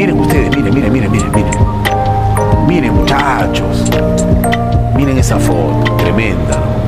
Miren ustedes, miren, miren, miren, miren, miren. Miren muchachos. Miren esa foto, tremenda.